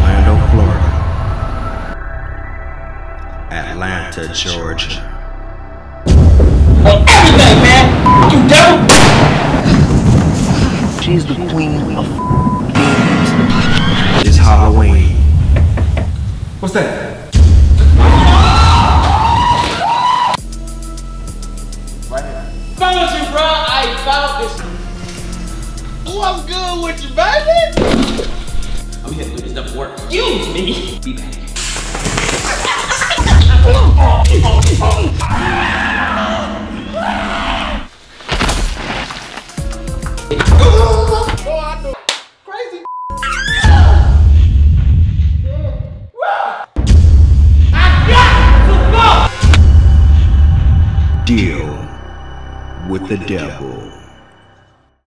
Orlando, Florida. Atlanta, Georgia. On everything, man. You devil. She's the queen of games. It's Halloween. What's that? Found you, bro. I found this. What's with you, baby? I'm here to do this stuff work. Excuse me. Be back. Crazy. God. Deal with the devil.